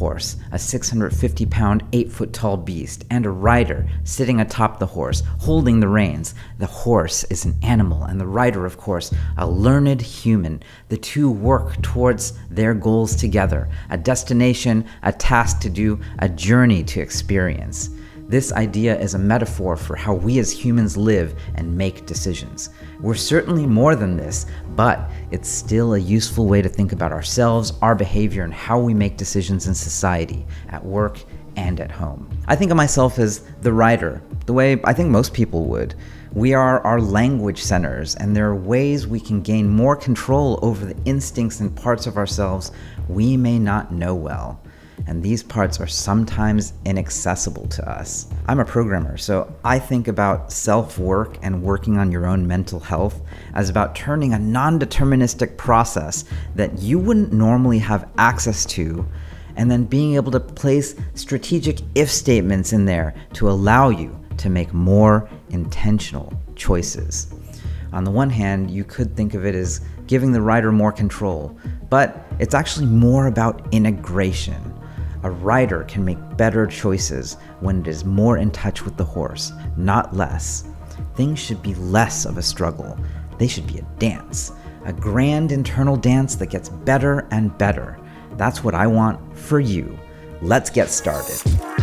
horse, a 650 pound, 8 foot tall beast, and a rider sitting atop the horse, holding the reins. The horse is an animal, and the rider, of course, a learned human. The two work towards their goals together a destination, a task to do, a journey to experience. This idea is a metaphor for how we as humans live and make decisions. We're certainly more than this, but it's still a useful way to think about ourselves, our behavior, and how we make decisions in society, at work, and at home. I think of myself as the rider, the way I think most people would. We are our language centers, and there are ways we can gain more control over the instincts and parts of ourselves we may not know well and these parts are sometimes inaccessible to us. I'm a programmer, so I think about self work and working on your own mental health as about turning a non deterministic process that you wouldn't normally have access to, and then being able to place strategic if statements in there to allow you to make more intentional choices. On the one hand, you could think of it as giving the rider more control, but it's actually more about integration a rider can make better choices when it is more in touch with the horse, not less. Things should be less of a struggle. They should be a dance, a grand internal dance that gets better and better. That's what I want for you. Let's get started.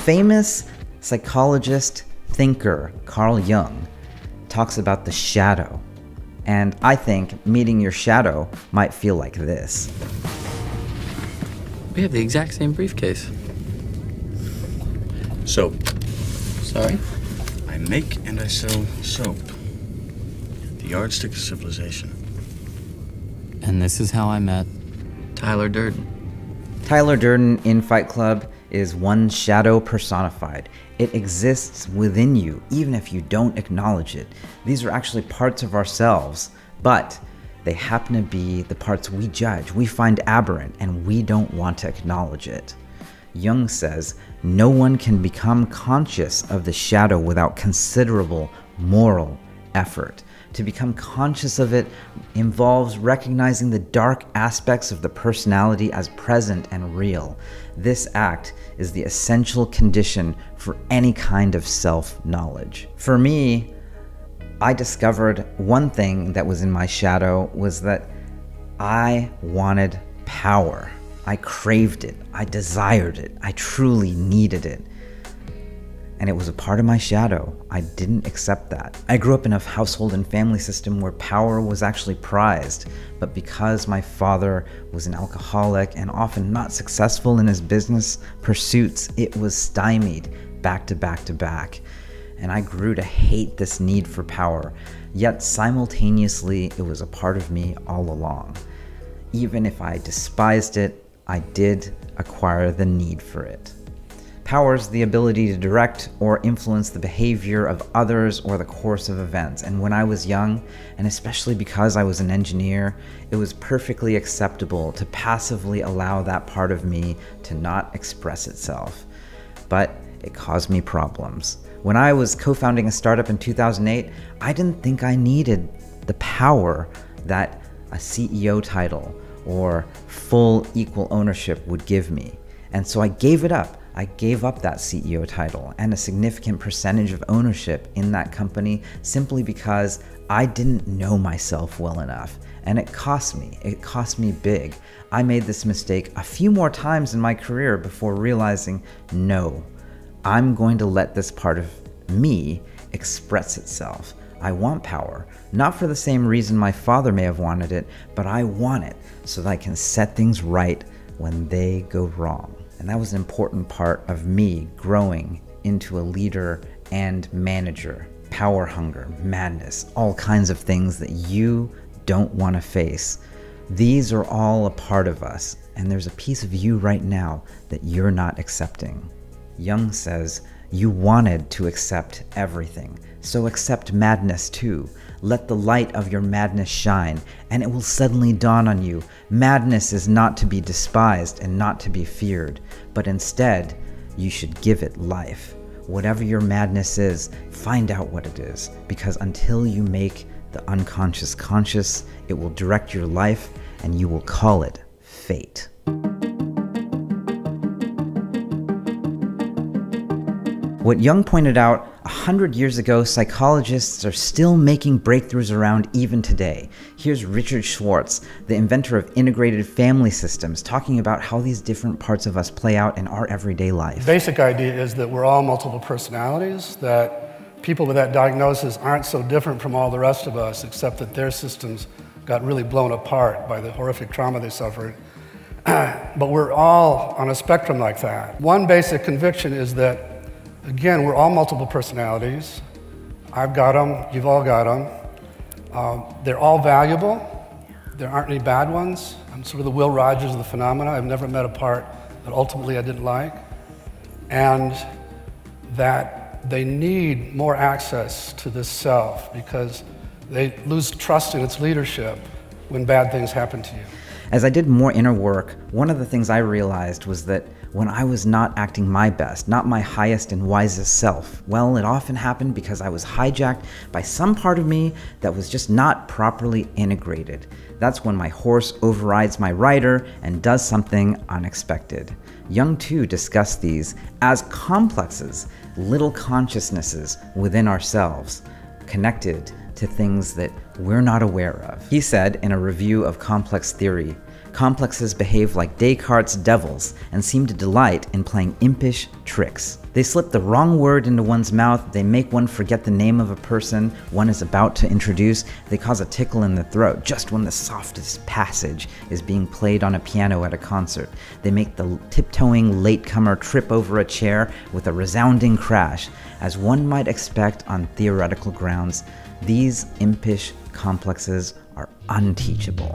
Famous psychologist, thinker Carl Jung talks about the shadow. And I think meeting your shadow might feel like this. We have the exact same briefcase. Soap. Sorry? I make and I sell soap. The yardstick of civilization. And this is how I met Tyler Durden. Tyler Durden in Fight Club is one shadow personified. It exists within you, even if you don't acknowledge it. These are actually parts of ourselves, but they happen to be the parts we judge, we find aberrant, and we don't want to acknowledge it. Jung says, no one can become conscious of the shadow without considerable moral effort. To become conscious of it involves recognizing the dark aspects of the personality as present and real. This act is the essential condition for any kind of self knowledge. For me, I discovered one thing that was in my shadow was that I wanted power. I craved it. I desired it. I truly needed it and it was a part of my shadow. I didn't accept that. I grew up in a household and family system where power was actually prized, but because my father was an alcoholic and often not successful in his business pursuits, it was stymied back to back to back. And I grew to hate this need for power, yet simultaneously, it was a part of me all along. Even if I despised it, I did acquire the need for it powers the ability to direct or influence the behavior of others or the course of events. And when I was young, and especially because I was an engineer, it was perfectly acceptable to passively allow that part of me to not express itself. But it caused me problems. When I was co founding a startup in 2008, I didn't think I needed the power that a CEO title or full equal ownership would give me. And so I gave it up I gave up that CEO title and a significant percentage of ownership in that company simply because I didn't know myself well enough. And it cost me. It cost me big. I made this mistake a few more times in my career before realizing no, I'm going to let this part of me express itself. I want power, not for the same reason my father may have wanted it, but I want it so that I can set things right when they go wrong. And that was an important part of me growing into a leader and manager. Power hunger, madness, all kinds of things that you don't want to face. These are all a part of us, and there's a piece of you right now that you're not accepting. Jung says, You wanted to accept everything, so accept madness too. let the light of your madness shine, and it will suddenly dawn on you madness is not to be despised and not to be feared, but instead, you should give it life. Whatever your madness is, find out what it is, because until you make the unconscious conscious, it will direct your life and you will call it fate. What Jung pointed out a hundred years ago, psychologists are still making breakthroughs around even today. Here's Richard Schwartz, the inventor of integrated family systems, talking about how these different parts of us play out in our everyday life. The basic idea is that we're all multiple personalities, that people with that diagnosis aren't so different from all the rest of us, except that their systems got really blown apart by the horrific trauma they suffered. but we're all on a spectrum like that. One basic conviction is that Again, we're all multiple personalities. I've got them, you've all got them. Um, they're all valuable. There aren't any bad ones. I'm sort of the Will Rogers of the phenomena. I've never met a part that ultimately I didn't like. And that they need more access to this self because they lose trust in its leadership when bad things happen to you. As I did more inner work, one of the things I realized was that when I was not acting my best, not my highest and wisest self? Well, it often happened because I was hijacked by some part of me that was just not properly integrated. That's when my horse overrides my rider and does something unexpected. Jung too discussed these as complexes, little consciousnesses within ourselves, connected to things that we're not aware of. He said in a review of complex theory complexes behave like Descartes' devils and seem to delight in playing impish tricks. They slip the wrong word into one's mouth, they make one forget the name of a person one is about to introduce, they cause a tickle in the throat just when the softest passage is being played on a piano at a concert. They make the tiptoeing latecomer trip over a chair with a resounding crash. As one might expect on theoretical grounds, these impish complexes are unteachable.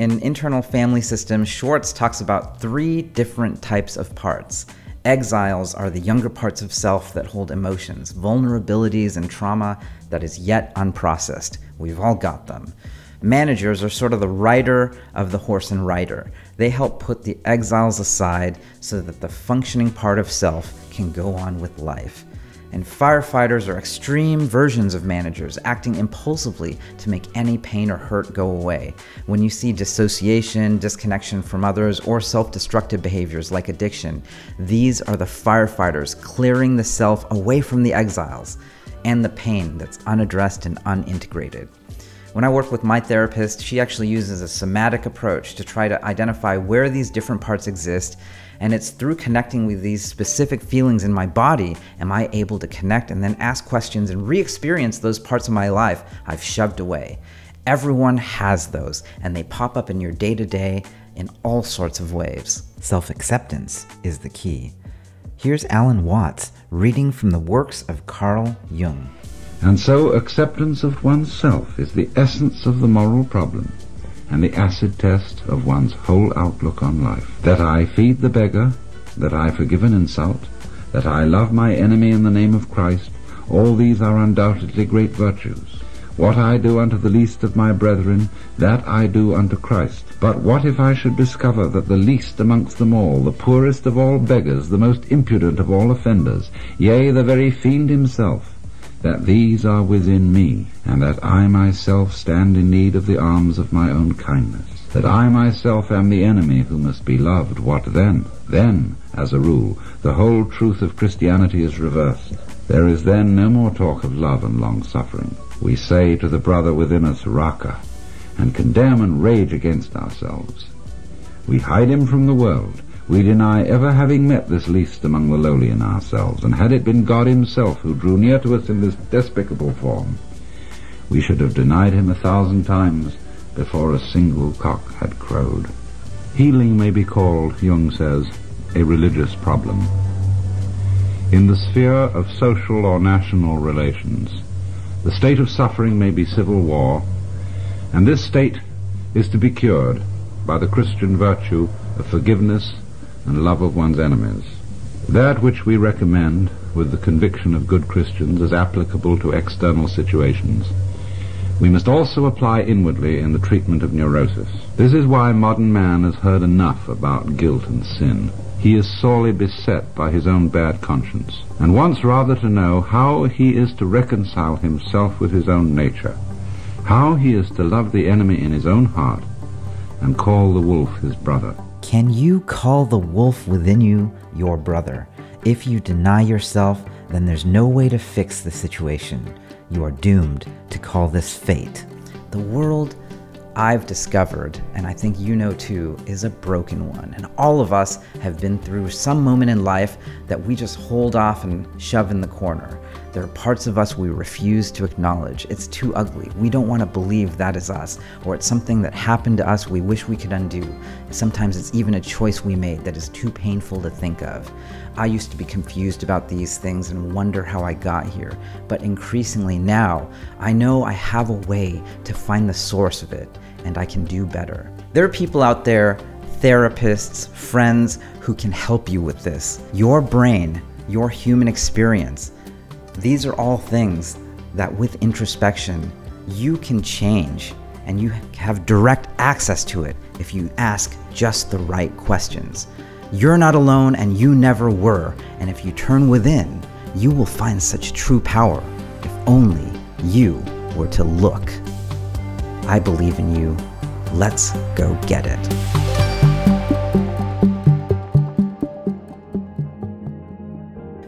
In Internal Family Systems, Schwartz talks about three different types of parts. Exiles are the younger parts of self that hold emotions, vulnerabilities, and trauma that is yet unprocessed. We've all got them. Managers are sort of the rider of the horse and rider. They help put the exiles aside so that the functioning part of self can go on with life and firefighters are extreme versions of managers, acting impulsively to make any pain or hurt go away. When you see dissociation, disconnection from others, or self destructive behaviors like addiction, these are the firefighters clearing the self away from the exiles and the pain that's unaddressed and unintegrated. When I work with my therapist, she actually uses a somatic approach to try to identify where these different parts exist and it's through connecting with these specific feelings in my body am I able to connect and then ask questions and re experience those parts of my life I've shoved away. Everyone has those, and they pop up in your day to day in all sorts of ways. Self acceptance is the key. Here's Alan Watts reading from the works of Carl Jung. And so acceptance of oneself is the essence of the moral problem and the acid test of one's whole outlook on life. That I feed the beggar, that I forgive an insult, that I love my enemy in the name of Christ, all these are undoubtedly great virtues. What I do unto the least of my brethren, that I do unto Christ. But what if I should discover that the least amongst them all, the poorest of all beggars, the most impudent of all offenders, yea, the very fiend himself, that these are within me, and that I myself stand in need of the arms of my own kindness, that I myself am the enemy who must be loved, what then? Then, as a rule, the whole truth of Christianity is reversed. There is then no more talk of love and long-suffering. We say to the brother within us, Raca, and condemn and rage against ourselves. We hide him from the world, we deny ever having met this least among the lowly in ourselves, and had it been God himself who drew near to us in this despicable form, we should have denied him a thousand times before a single cock had crowed. Healing may be called, Jung says, a religious problem. In the sphere of social or national relations, the state of suffering may be civil war, and this state is to be cured by the Christian virtue of forgiveness and love of one's enemies. That which we recommend with the conviction of good Christians is applicable to external situations, we must also apply inwardly in the treatment of neurosis. This is why modern man has heard enough about guilt and sin. He is sorely beset by his own bad conscience, and wants rather to know how he is to reconcile himself with his own nature, how he is to love the enemy in his own heart, and call the wolf his brother. Can you call the wolf within you your brother? If you deny yourself, then there's no way to fix the situation. You are doomed to call this fate. The world I've discovered, and I think you know too, is a broken one. And all of us have been through some moment in life that we just hold off and shove in the corner. There are parts of us we refuse to acknowledge. It's too ugly. We don't want to believe that is us, or it's something that happened to us we wish we could undo. Sometimes it's even a choice we made that is too painful to think of. I used to be confused about these things and wonder how I got here, but increasingly now, I know I have a way to find the source of it, and I can do better. There are people out there, therapists, friends, who can help you with this. Your brain, your human experience, these are all things that with introspection, you can change and you have direct access to it if you ask just the right questions. You're not alone and you never were, and if you turn within, you will find such true power if only you were to look. I believe in you. Let's go get it.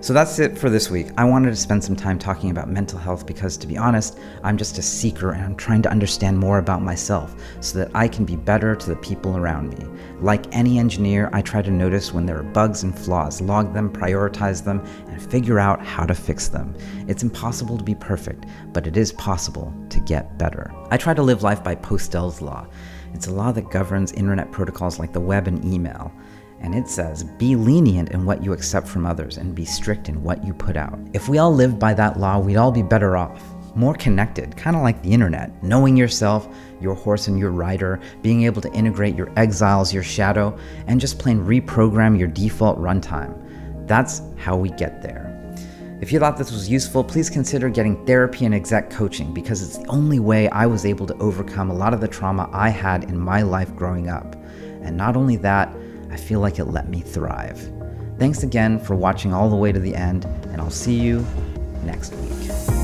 So that's it for this week. I wanted to spend some time talking about mental health because, to be honest, I'm just a seeker and I'm trying to understand more about myself so that I can be better to the people around me. Like any engineer, I try to notice when there are bugs and flaws, log them, prioritize them, and figure out how to fix them. It's impossible to be perfect, but it is possible to get better. I try to live life by Postel's Law. It's a law that governs internet protocols like the web and email. And it says, be lenient in what you accept from others and be strict in what you put out. If we all lived by that law, we'd all be better off. More connected, kind of like the internet. Knowing yourself, your horse and your rider, being able to integrate your exiles, your shadow, and just plain reprogram your default runtime. That's how we get there. If you thought this was useful, please consider getting therapy and exec coaching because it's the only way I was able to overcome a lot of the trauma I had in my life growing up. And not only that, I feel like it let me thrive. Thanks again for watching all the way to the end, and I'll see you next week.